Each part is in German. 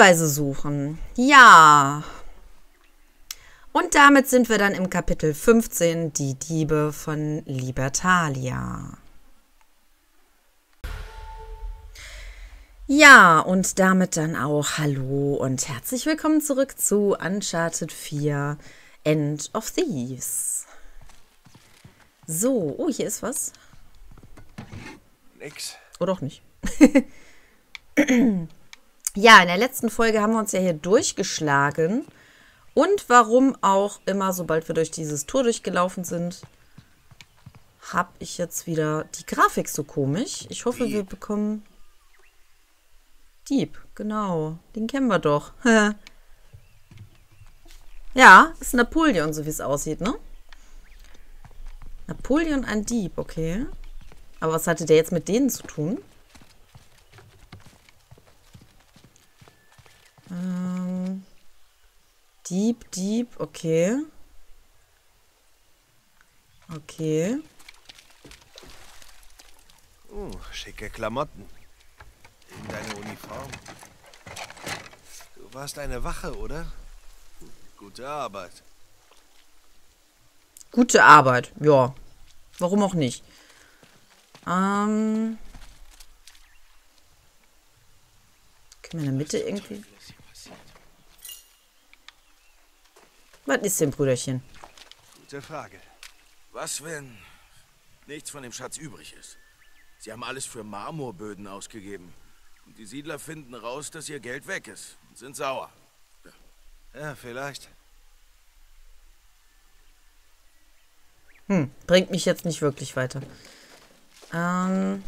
Hinweise suchen. Ja. Und damit sind wir dann im Kapitel 15, die Diebe von Libertalia. Ja, und damit dann auch Hallo und herzlich willkommen zurück zu Uncharted 4 End of Thieves. So, oh, hier ist was. Nix. Oder auch nicht. ja, in der letzten Folge haben wir uns ja hier durchgeschlagen. Und warum auch immer, sobald wir durch dieses Tor durchgelaufen sind, habe ich jetzt wieder die Grafik so komisch. Ich hoffe, Dieb. wir bekommen... Dieb, genau. Den kennen wir doch. ja, ist Napoleon, so wie es aussieht, ne? Napoleon ein Dieb, okay. Aber was hatte der jetzt mit denen zu tun? Dieb, Dieb, okay. Okay. Oh, schicke Klamotten. In deine Uniform. Du warst eine Wache, oder? Gute Arbeit. Gute Arbeit, ja. Warum auch nicht? Ähm. Können wir in der Mitte irgendwie. Was ist denn, Brüderchen? Gute Frage. Was, wenn nichts von dem Schatz übrig ist? Sie haben alles für Marmorböden ausgegeben. Und die Siedler finden raus, dass ihr Geld weg ist und sind sauer. Ja, vielleicht. Hm, bringt mich jetzt nicht wirklich weiter. Ähm.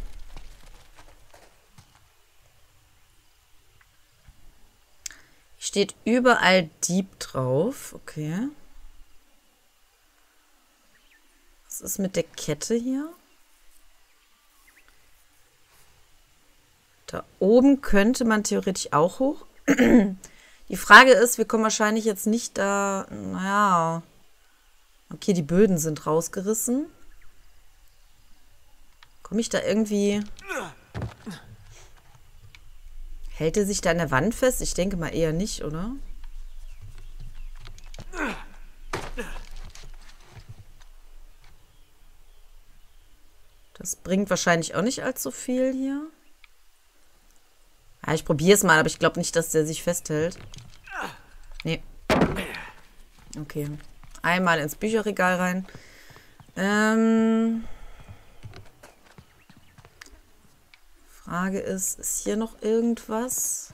Steht überall Dieb drauf. Okay. Was ist mit der Kette hier? Da oben könnte man theoretisch auch hoch. Die Frage ist, wir kommen wahrscheinlich jetzt nicht da... Naja... Okay, die Böden sind rausgerissen. Komme ich da irgendwie... Hält er sich da an der Wand fest? Ich denke mal eher nicht, oder? Das bringt wahrscheinlich auch nicht allzu viel hier. Ja, ich probiere es mal, aber ich glaube nicht, dass der sich festhält. Nee. Okay. Einmal ins Bücherregal rein. Ähm... Frage ist, ist hier noch irgendwas?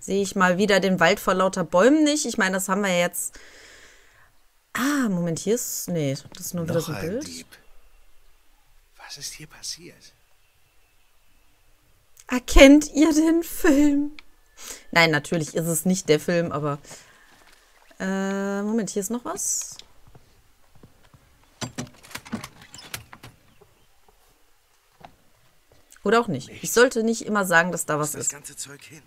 Sehe ich mal wieder den Wald vor lauter Bäumen nicht? Ich meine, das haben wir jetzt... Ah, Moment, hier ist... Nee, das ist nur wieder so ein Bild. Dieb. Was ist hier passiert? Erkennt ihr den Film? Nein, natürlich ist es nicht der Film, aber... Äh, Moment, hier ist noch was. Oder auch nicht. Ich sollte nicht immer sagen, dass da was das ist. ganze Zeug hin?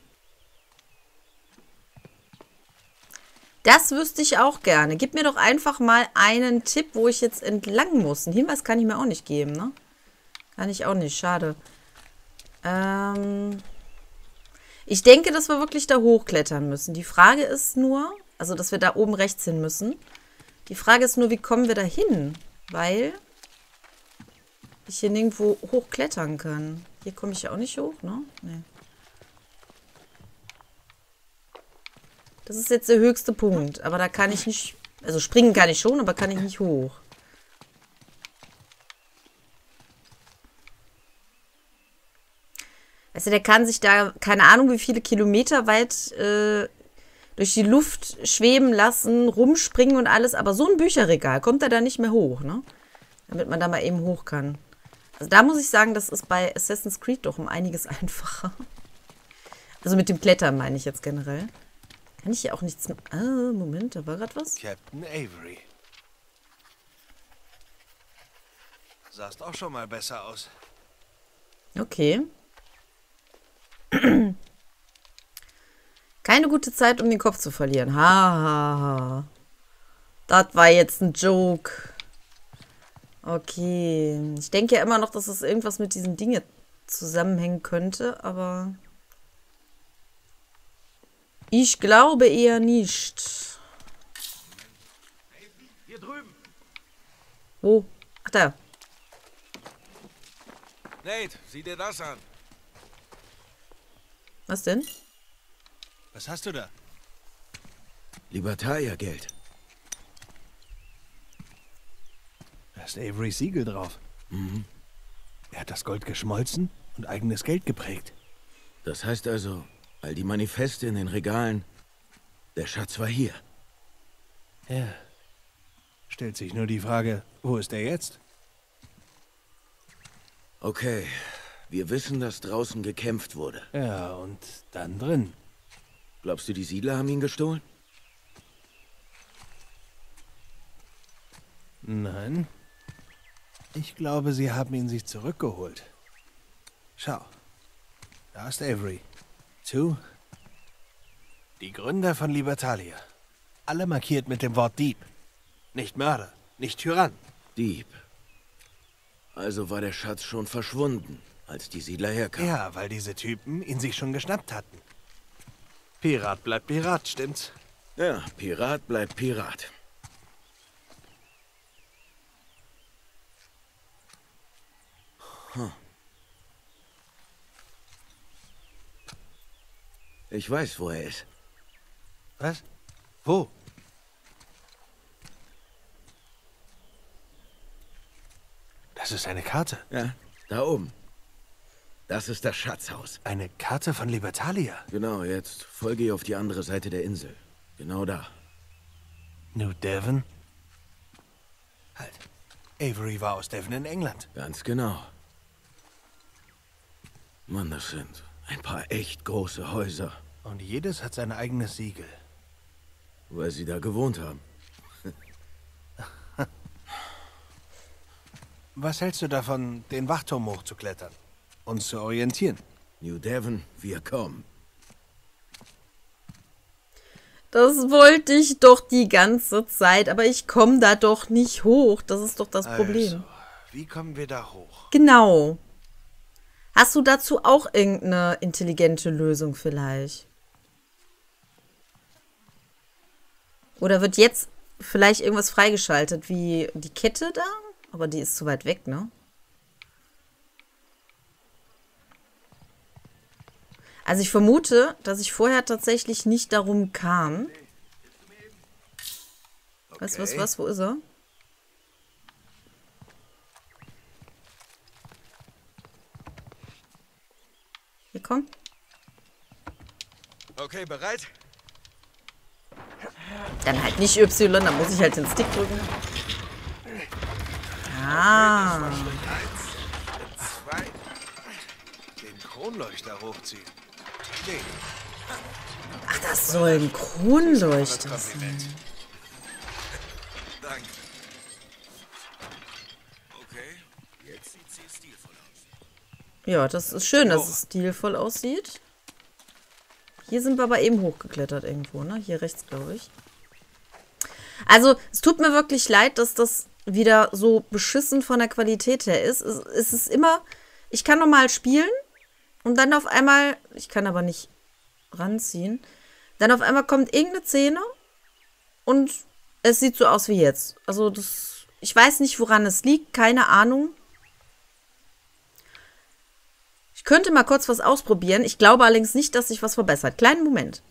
Das wüsste ich auch gerne. Gib mir doch einfach mal einen Tipp, wo ich jetzt entlang muss. Einen Hinweis kann ich mir auch nicht geben, ne? Kann ich auch nicht. Schade. Ähm ich denke, dass wir wirklich da hochklettern müssen. Die Frage ist nur, also dass wir da oben rechts hin müssen. Die Frage ist nur, wie kommen wir da hin? Weil ich hier nirgendwo hochklettern kann. Hier komme ich ja auch nicht hoch, ne? Nee. Das ist jetzt der höchste Punkt. Aber da kann ich nicht... Also springen kann ich schon, aber kann ich nicht hoch. Also der kann sich da, keine Ahnung, wie viele Kilometer weit äh, durch die Luft schweben lassen, rumspringen und alles. Aber so ein Bücherregal kommt er da nicht mehr hoch, ne? Damit man da mal eben hoch kann. Also da muss ich sagen, das ist bei Assassin's Creed doch um einiges einfacher. Also mit dem Klettern meine ich jetzt generell. Kann ich hier auch nichts... Ah, Moment, da war gerade was. Captain Avery. Sahst auch schon mal besser aus. Okay. Keine gute Zeit, um den Kopf zu verlieren. Ha, ha, ha. Das war jetzt ein Joke. Okay. Ich denke ja immer noch, dass es irgendwas mit diesen Dingen zusammenhängen könnte, aber Ich glaube eher nicht. Hier drüben. Wo? Ach, da. Nate, sieh dir das an. Was denn? Was hast du da? Libertalia-Geld. Ist Averys Siegel drauf. Mhm. Er hat das Gold geschmolzen und eigenes Geld geprägt. Das heißt also, all die Manifeste in den Regalen, der Schatz war hier. Ja. Stellt sich nur die Frage, wo ist er jetzt? Okay, wir wissen, dass draußen gekämpft wurde. Ja, und dann drin. Glaubst du, die Siedler haben ihn gestohlen? Nein. Ich glaube, sie haben ihn sich zurückgeholt. Schau. Da ist Avery. Zu. Die Gründer von Libertalia. Alle markiert mit dem Wort Dieb. Nicht Mörder, nicht Tyrann. Dieb. Also war der Schatz schon verschwunden, als die Siedler herkamen. Ja, weil diese Typen ihn sich schon geschnappt hatten. Pirat bleibt Pirat, stimmt's? Ja, Pirat bleibt Pirat. Hm. Ich weiß, wo er ist. Was? Wo? Das ist eine Karte. Ja, da oben. Das ist das Schatzhaus. Eine Karte von Libertalia. Genau, jetzt folge ich auf die andere Seite der Insel. Genau da. New Devon? Halt. Avery war aus Devon in England. Ganz genau. Mann, das sind ein paar echt große Häuser, Und jedes hat sein eigenes Siegel. weil sie da gewohnt haben. Was hältst du davon, den Wachturm hochzuklettern? Uns zu orientieren? New Devon, wir kommen. Das wollte ich doch die ganze Zeit, aber ich komme da doch nicht hoch. Das ist doch das Problem. Also, wie kommen wir da hoch? Genau. Hast du dazu auch irgendeine intelligente Lösung vielleicht? Oder wird jetzt vielleicht irgendwas freigeschaltet, wie die Kette da? Aber die ist zu weit weg, ne? Also ich vermute, dass ich vorher tatsächlich nicht darum kam. Was, was, was? Wo ist er? Hier, komm. Okay, bereit? Dann halt nicht Y, dann muss ich halt den Stick drücken. Ah. Zwei. Den Kronleuchter hochziehen. Nee, Ach, das soll ein Kronleuchter das sein. Danke. Okay, jetzt sieht sie stilvoll aus. Ja, das ist schön, dass es stilvoll aussieht. Hier sind wir aber eben hochgeklettert irgendwo, ne? Hier rechts, glaube ich. Also, es tut mir wirklich leid, dass das wieder so beschissen von der Qualität her ist. Es, es ist immer, ich kann normal spielen und dann auf einmal, ich kann aber nicht ranziehen, dann auf einmal kommt irgendeine Szene und es sieht so aus wie jetzt. Also, das, ich weiß nicht, woran es liegt, keine Ahnung. Ich könnte mal kurz was ausprobieren. Ich glaube allerdings nicht, dass sich was verbessert. Kleinen Moment.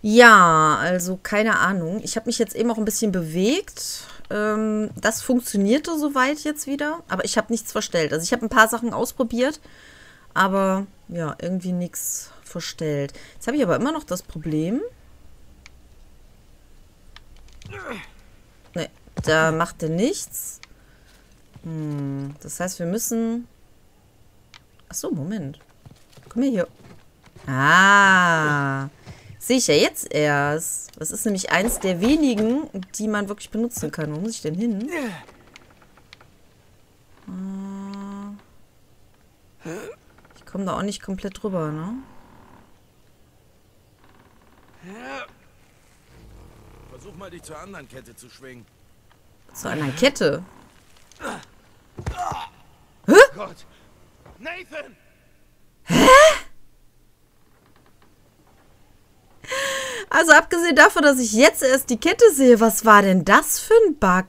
Ja, also keine Ahnung. Ich habe mich jetzt eben auch ein bisschen bewegt. Ähm, das funktionierte soweit jetzt wieder, aber ich habe nichts verstellt. Also ich habe ein paar Sachen ausprobiert, aber ja, irgendwie nichts verstellt. Jetzt habe ich aber immer noch das Problem. Ne, da macht er nichts. Hm, das heißt, wir müssen Ach so, Moment. Komm her hier. Ah. Sehe ich ja jetzt erst. Das ist nämlich eins der wenigen, die man wirklich benutzen kann. Wo muss ich denn hin? Ah. Ich komme da auch nicht komplett drüber, ne? Versuch mal, dich zur anderen Kette zu schwingen. Zu einer Kette. Gott! Nathan! Also abgesehen davon, dass ich jetzt erst die Kette sehe, was war denn das für ein Bug?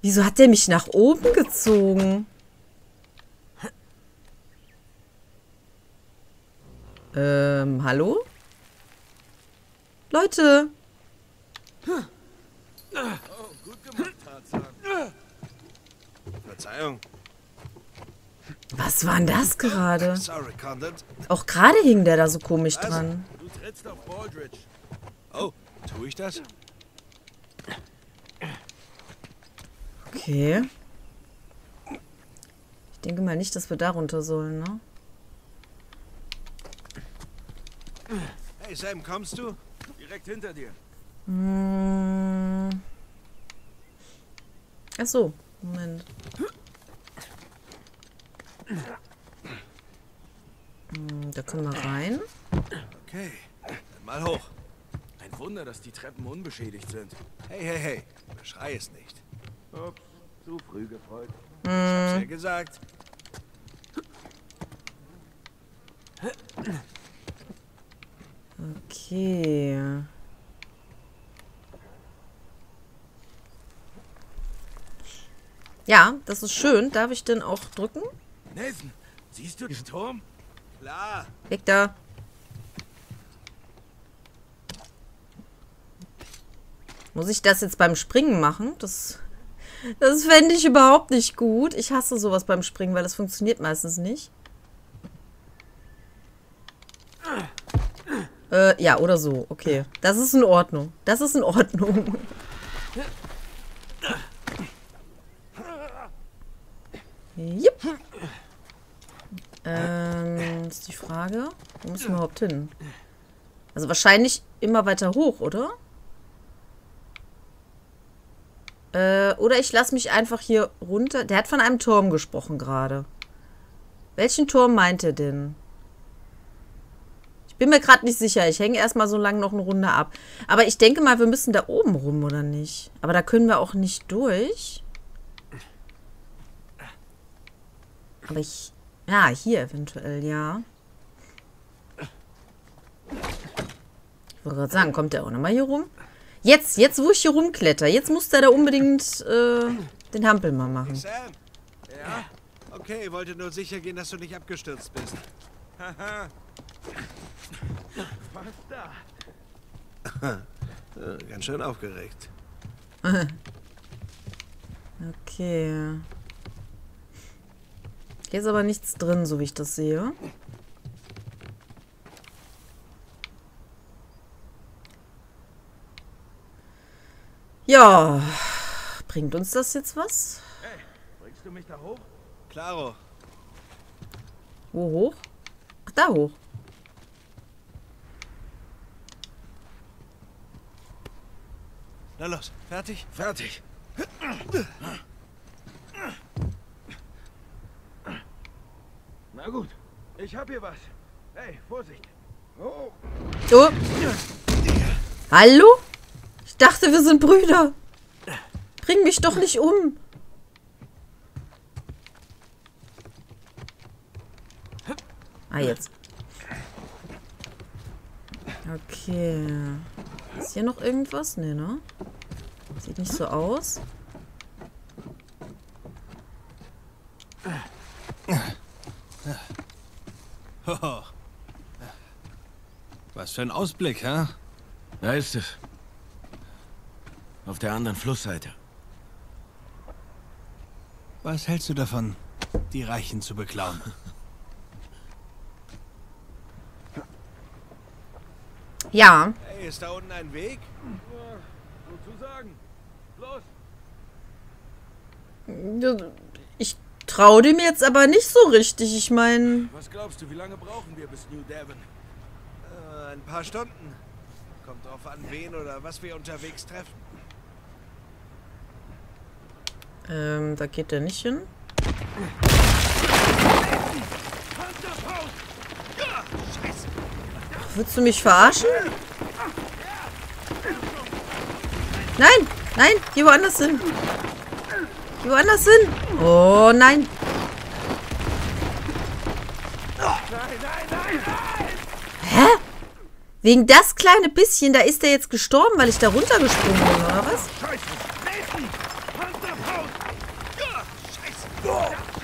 Wieso hat der mich nach oben gezogen? Ähm, hallo? Leute, Verzeihung. Was war denn das gerade? Auch gerade hing der da so komisch dran. Du trittst auf Baldridge. Oh, tue ich das? Okay. Ich denke mal nicht, dass wir da runter sollen, ne? Hey Sam, kommst du? Direkt hinter dir. Hm. Ach so, Moment. Hm, Da können wir rein. Okay, dann mal hoch. Ein Wunder, dass die Treppen unbeschädigt sind. Hey, hey, hey, beschrei es nicht. Ups, zu früh gefreut. Ich hab's ja gesagt. Okay. Ja, das ist schön. Darf ich denn auch drücken? Nathan, siehst du den Turm? Klar. Weg da. Muss ich das jetzt beim Springen machen? Das, das fände ich überhaupt nicht gut. Ich hasse sowas beim Springen, weil das funktioniert meistens nicht. Äh, ja, oder so. Okay. Das ist in Ordnung. Das ist in Ordnung. Jupp. Ähm, ist die Frage. Wo müssen wir überhaupt hin? Also wahrscheinlich immer weiter hoch, oder? Äh, oder ich lasse mich einfach hier runter. Der hat von einem Turm gesprochen gerade. Welchen Turm meint er denn? Ich bin mir gerade nicht sicher. Ich hänge erstmal so lange noch eine Runde ab. Aber ich denke mal, wir müssen da oben rum, oder nicht? Aber da können wir auch nicht durch. Aber ich... Ja, hier eventuell, ja. Ich wollte gerade sagen, kommt der auch nochmal hier rum? Jetzt, jetzt, wo ich hier rumkletter, jetzt muss der da unbedingt äh, den Hampel mal machen. Sam? Ja? Okay, wollte nur sicher gehen, dass du nicht abgestürzt bist. Fast da. Äh, Ganz schön aufgeregt. Okay. Hier ist aber nichts drin, so wie ich das sehe. Ja. Bringt uns das jetzt was? Hey, bringst du mich da hoch? Klaro. Wo hoch? Ach, da hoch. Na los, fertig? Fertig. Na gut, ich hab hier was. Hey, Vorsicht. Oh, Oh. Hallo? Ich dachte, wir sind Brüder. Bring mich doch nicht um. Ah, jetzt. Okay. Ist hier noch irgendwas? Nee, ne? Sieht nicht so aus. Hoho. Was für ein Ausblick, hä? Da ist es. Auf der anderen Flussseite. Was hältst du davon, die Reichen zu beklauen? Ja. Hey, ist da unten ein Weg? Sozusagen. Los. Ich traue dem jetzt aber nicht so richtig. Ich meine, Was glaubst du, wie lange brauchen wir bis New Devon? Äh, ein paar Stunden. Kommt drauf an, wen oder was wir unterwegs treffen. ähm, da geht der nicht hin. Willst du mich verarschen? Nein, nein, geh woanders hin. Geh woanders hin. Oh nein. Hä? Wegen das kleine bisschen, da ist der jetzt gestorben, weil ich da runtergesprungen bin, oder was?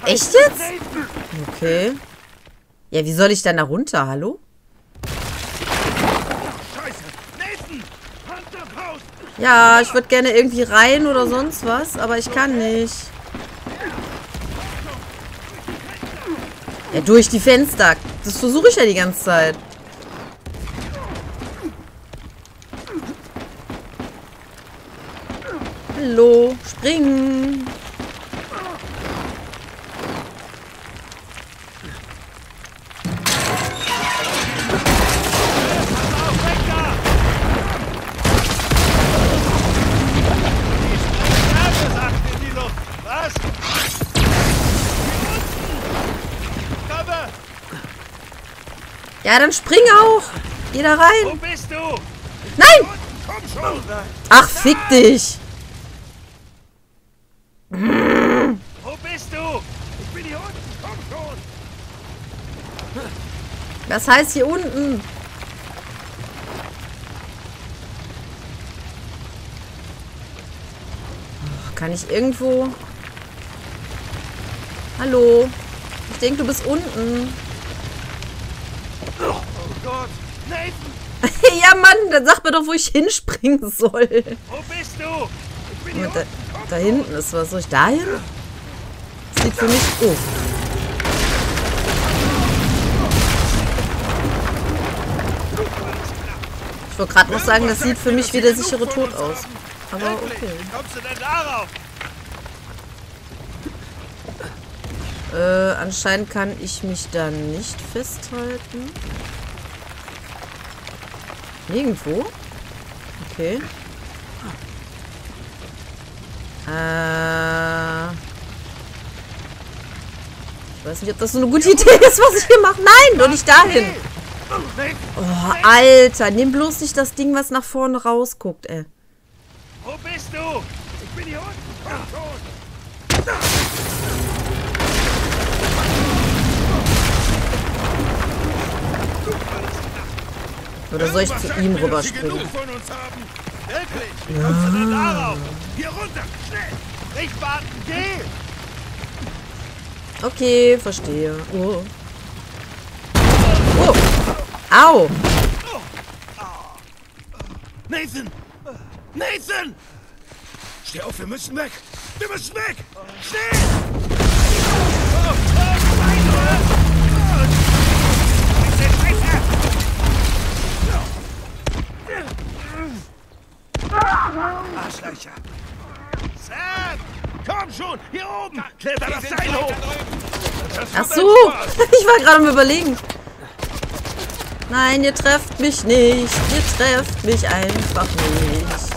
Echt jetzt? Okay. Ja, wie soll ich dann da runter? Hallo? Scheiße! Nathan! Hand auf Haut! Ja, ich würde gerne irgendwie rein oder sonst was, aber ich kann nicht. Ja, durch die Fenster. Das versuche ich ja die ganze Zeit. Hallo, springen. Ja, dann spring auch. Geh da Wo rein. bist du? Nein! Ach, fick dich. Wo bist du? Ich bin hier unten! Komm schon! Was heißt hier unten? Kann ich irgendwo... Hallo? Ich denke, du bist unten. Gott! Nathan! ja, Mann, dann sag mir doch, wo ich hinspringen soll. Wo bist du? Ich bin da, da hinten ist was. Soll ich da hin? Das sieht für mich... Oh. Ich wollte gerade noch sagen, das sieht für mich wie der sichere Tod aus. Aber okay. Kommst du denn darauf? Äh, anscheinend kann ich mich da nicht festhalten. Nirgendwo? Okay. Äh. Ich weiß nicht, ob das so eine gute Idee ist, was ich hier mache. Nein, doch nicht dahin. Oh, Alter, nimm bloß nicht das Ding, was nach vorne rausguckt, ey. Wo bist du? Ich bin hier unten! Komm schon! Oder soll ich zu ihm rüberspringen? genug von uns haben. Wirklich? Wie kommst du darauf? Hier runter! Schnell! Nicht warten! Geh! Okay, verstehe. Oh. Oh. Au. Nathan! Nathan! Steh auf, wir müssen weg! Wir müssen weg! Schnell! Arschlöcher! Sam! Komm schon! Hier oben! Kletter das Seil hoch! Ach so. Ich war gerade am überlegen. Nein, ihr trefft mich nicht. Ihr trefft mich einfach nicht.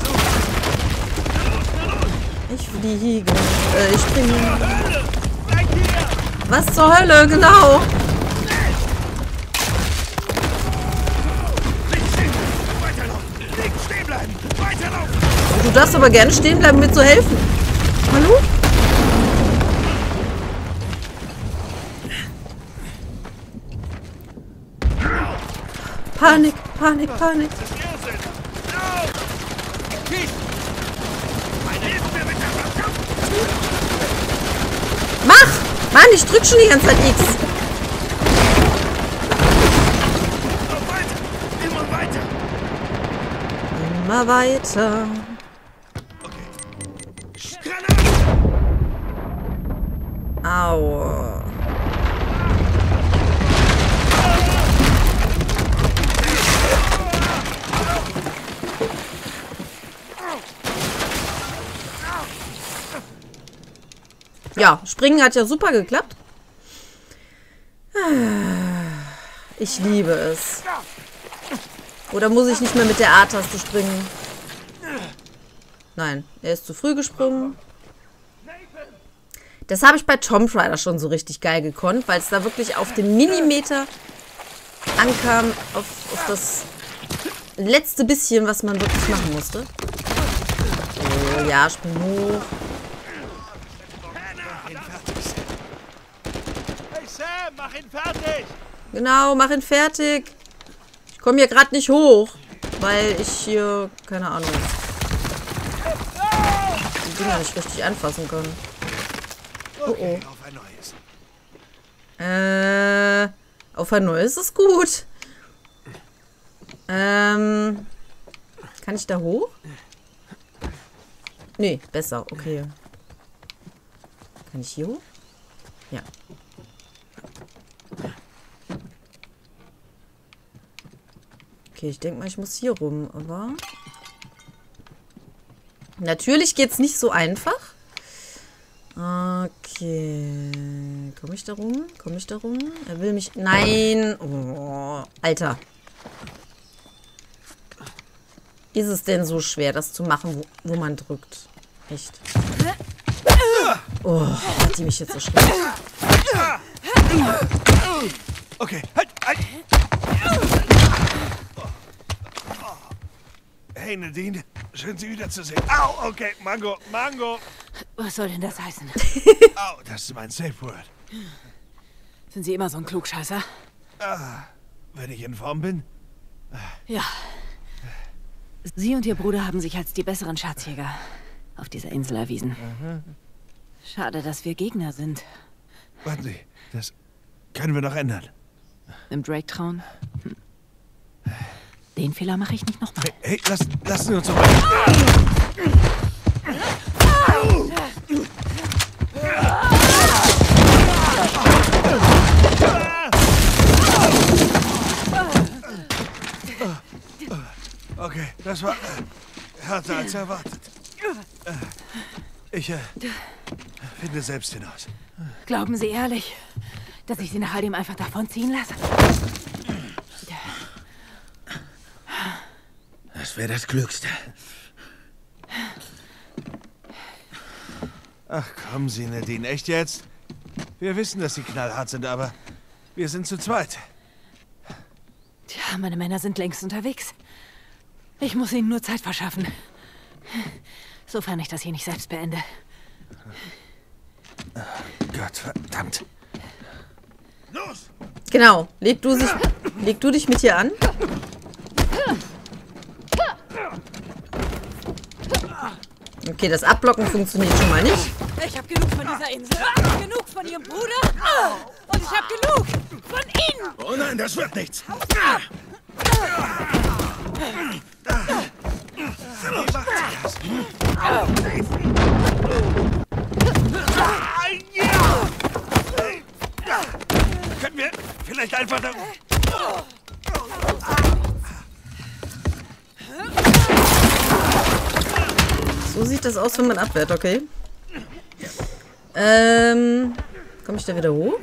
Ich fliege. Äh, ich springe. Hier! Was zur Hölle, genau. Du darfst aber gerne stehen bleiben, mir zu helfen. Hallo? Panik, Panik, Panik. Mach! Mann, ich drück schon die ganze Zeit X. Immer weiter! Immer weiter. Ja, springen hat ja super geklappt. Ich liebe es. Oder muss ich nicht mehr mit der A-Taste springen? Nein, er ist zu früh gesprungen. Das habe ich bei Tomb Raider schon so richtig geil gekonnt, weil es da wirklich auf den Millimeter ankam, auf, auf das letzte bisschen, was man wirklich machen musste. So, ja, spring hoch. Hey Sam, mach ihn fertig! Genau, mach ihn fertig. Ich komme hier gerade nicht hoch, weil ich hier, keine Ahnung, die Dinger nicht richtig anfassen kann. Oh oh. Auf ein neues. Äh, auf ein neues ist gut. Ähm, kann ich da hoch? Nee, besser, okay. Kann ich hier hoch? Ja. Okay, ich denke mal, ich muss hier rum, aber... Natürlich geht's nicht so einfach. Okay. Komme ich da rum? Komme ich da rum? Er will mich... Nein! Oh, Alter. Ist es denn so schwer, das zu machen, wo, wo man drückt? Echt. Oh, hat die mich jetzt erschreckt. Okay, halt, halt. Hey Nadine, schön Sie wiederzusehen. Au, okay, Mango, Mango. Was soll denn das heißen? Au, das ist mein Safe Word. Sind Sie immer so ein Klugscheißer? Wenn ich in Form bin? Ja. Sie und Ihr Bruder haben sich als die besseren Schatzjäger auf dieser Insel erwiesen. Schade, dass wir Gegner sind. Warten Sie, das können wir noch ändern. Im Drake trauen? Hm. Den Fehler mache ich nicht nochmal. Hey, hey lass, lassen Sie uns doch... Okay, das war äh, härter als erwartet. Äh, Ich äh, finde selbst hinaus. Glauben Sie ehrlich, dass ich Sie nach all dem einfach davonziehen lasse? Das wäre das Klügste. Ach, kommen Sie, Nadine, echt jetzt? Wir wissen, dass Sie knallhart sind, aber wir sind zu zweit. Tja, meine Männer sind längst unterwegs. Ich muss ihnen nur Zeit verschaffen. Sofern ich das hier nicht selbst beende. Gott verdammt. Los! Genau. Leg du, sich, leg du dich mit hier an. Okay, das Abblocken funktioniert schon mal nicht. Ich habe genug von dieser Insel. Genug von Ihrem Bruder. Und ich habe genug von Ihnen. Oh nein, das wird nichts. Können wir vielleicht einfach da... So sieht das aus, wenn man abwehrt, okay? Ähm, komme ich da wieder hoch?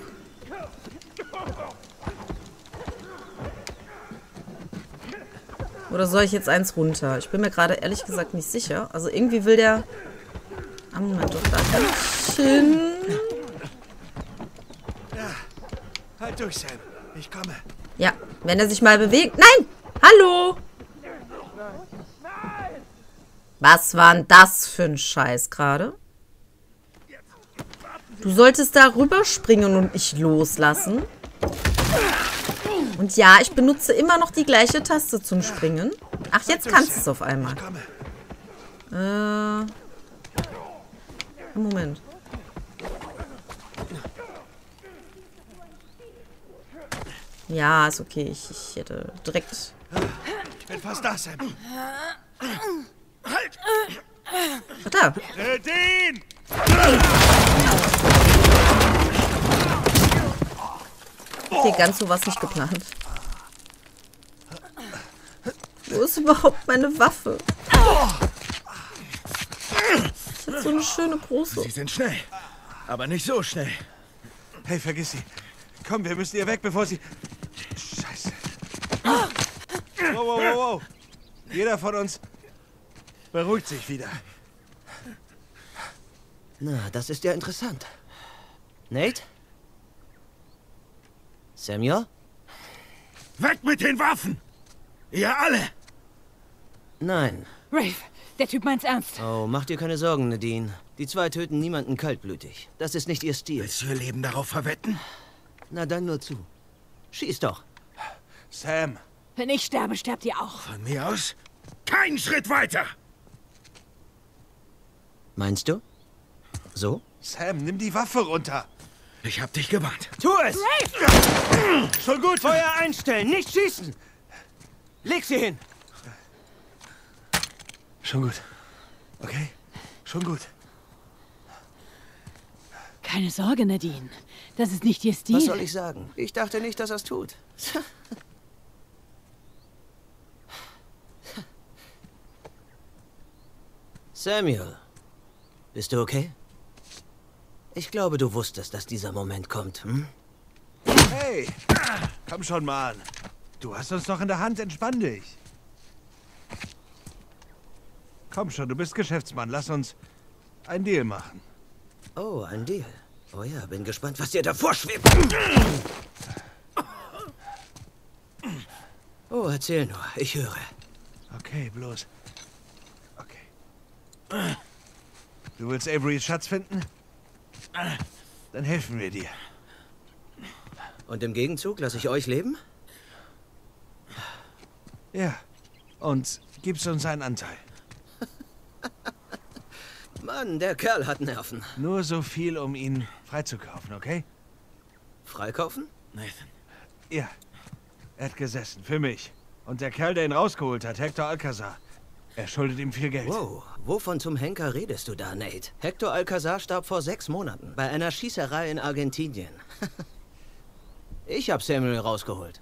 Oder soll ich jetzt eins runter? Ich bin mir gerade ehrlich gesagt nicht sicher. Also irgendwie will der... Ah, Moment, doch, da kann ich hin. Halt durch, Sam. Ich komme. Ja, wenn er sich mal bewegt. Nein! Hallo! Was war denn das für ein Scheiß gerade? Du solltest da rüberspringen und mich loslassen. Und ja, ich benutze immer noch die gleiche Taste zum Springen. Ach, jetzt kannst du es auf einmal. Äh. Moment. Ja, ist okay. Ich, ich hätte direkt. Ich bin fast da, Sam. Ach, da. Nadine! Okay, ganz so war es nicht geplant. Wo ist überhaupt meine Waffe? Ich hab so eine schöne große. Sie sind schnell. Aber nicht so schnell. Hey, vergiss sie. Komm, wir müssen hier weg, bevor sie... Scheiße. Wow, wow, wow, wow. Jeder von uns beruhigt sich wieder. Na, das ist ja interessant. Nate? Samuel? Weg mit den Waffen! Ihr alle! Nein. Rafe, der Typ meint's ernst. Oh, mach dir keine Sorgen, Nadine. Die zwei töten niemanden kaltblütig. Das ist nicht ihr Stil. Willst du ihr Leben darauf verwetten? Na dann nur zu. Schieß doch. Sam, Wenn ich sterbe, sterbt ihr auch. Von mir aus keinen Schritt weiter. Meinst du? So? Sam, nimm die Waffe runter. Ich hab dich gewarnt. Tu es! Schon gut, Feuer einstellen, nicht schießen! Leg sie hin! Schon gut. Okay? Schon gut. Keine Sorge, Nadine. Das ist nicht ihr Stil. Was soll ich sagen? Ich dachte nicht, dass er es tut. Samuel, bist du okay? Ich glaube, du wusstest, dass dieser Moment kommt. Hm? Hey! Komm schon, Mann. Du hast uns doch in der Hand. Entspann dich. Komm schon, du bist Geschäftsmann. Lass uns einen Deal machen. Oh, ein Deal. Oh ja, bin gespannt, was dir davor schwebt. Oh, erzähl nur. Ich höre. Okay, bloß. Okay. Du willst Averys Schatz finden? Dann helfen wir dir. Und im Gegenzug lasse ich euch leben? Ja. Und gibst uns einen Anteil. Mann, der Kerl hat Nerven. Nur so viel, um ihn freizukaufen, okay? Freikaufen? Nathan, Ja. Er hat gesessen, für mich. Und der Kerl, der ihn rausgeholt hat, Hector Alcazar, er schuldet ihm viel Geld. Wow, wovon zum Henker redest du da, Nate? Hector Alcazar starb vor sechs Monaten bei einer Schießerei in Argentinien. ich hab Samuel rausgeholt.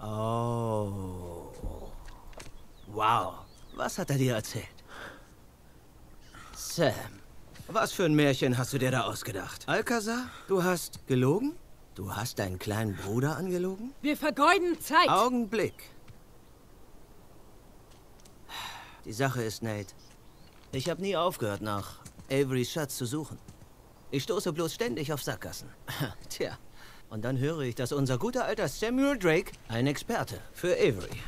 Oh. Wow. Was hat er dir erzählt? Sam, was für ein Märchen hast du dir da ausgedacht? Alcazar, du hast gelogen? Du hast deinen kleinen Bruder angelogen? Wir vergeuden Zeit. Augenblick. Die Sache ist, Nate, ich habe nie aufgehört, nach Averys Schatz zu suchen. Ich stoße bloß ständig auf Sackgassen. Tja, und dann höre ich, dass unser guter alter Samuel Drake ein Experte für Avery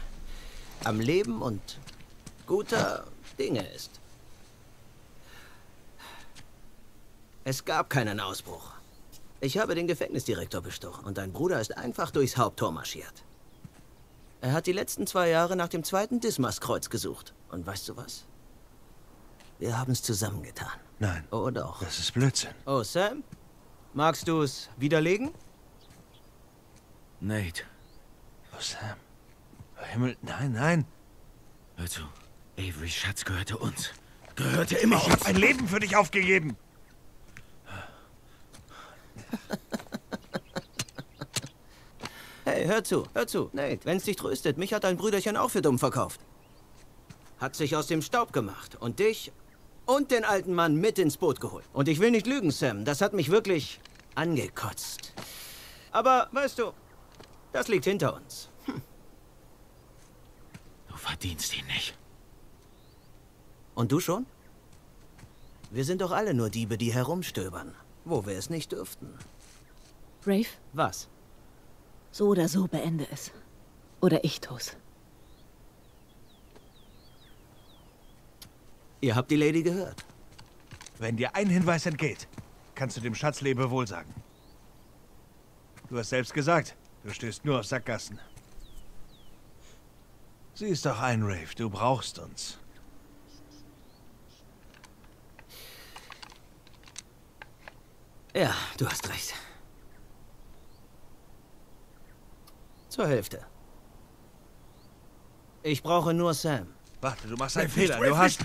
am Leben und guter Dinge ist. Es gab keinen Ausbruch. Ich habe den Gefängnisdirektor bestochen und dein Bruder ist einfach durchs Haupttor marschiert. Er hat die letzten zwei Jahre nach dem zweiten Dismas-Kreuz gesucht. Und weißt du was? Wir haben es zusammengetan. Nein, Oh doch. das ist Blödsinn. Oh, Sam? Magst du es widerlegen? Nate, Oh, Sam. Oh, Himmel, nein, nein. hör zu. Averys Schatz gehörte uns. Gehörte immer Ich uns. habe mein Leben für dich aufgegeben. Hey, hör zu, hör zu. Nate, wenn's dich tröstet, mich hat dein Brüderchen auch für dumm verkauft. Hat sich aus dem Staub gemacht und dich und den alten Mann mit ins Boot geholt. Und ich will nicht lügen, Sam, das hat mich wirklich angekotzt. Aber, weißt du, das liegt hinter uns. Du verdienst ihn nicht. Und du schon? Wir sind doch alle nur Diebe, die herumstöbern, wo wir es nicht dürften. Rafe, Was? so oder so beende es. Oder ich tu's. Ihr habt die Lady gehört. Wenn dir ein Hinweis entgeht, kannst du dem Schatz Lebewohl sagen. Du hast selbst gesagt, du stößt nur auf Sackgassen. Sieh es doch ein, Rafe, du brauchst uns. Ja, du hast recht. Zur Hälfte. Ich brauche nur Sam. Warte, du machst einen Fehler. Du hast.